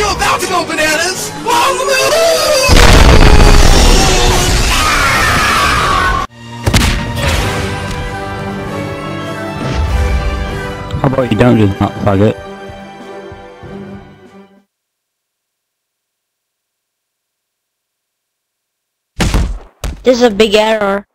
You're about to go bananas! How about you don't do that, faggot? This is a big error.